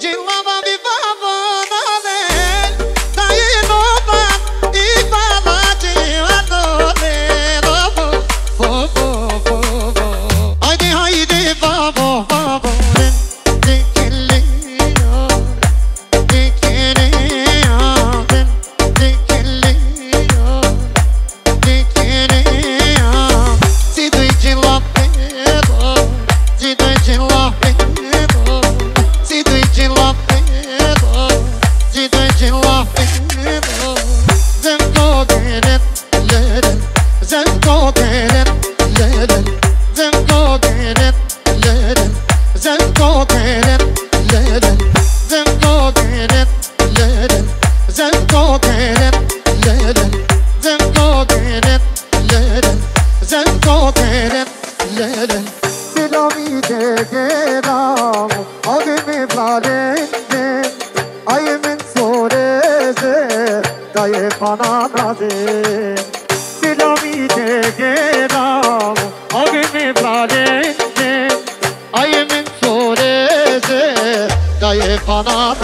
You you ever Sinan Adımı balindi Ayımın sorezi Dayı bana nazi. Silami de Ayımın sorezi Dayı bana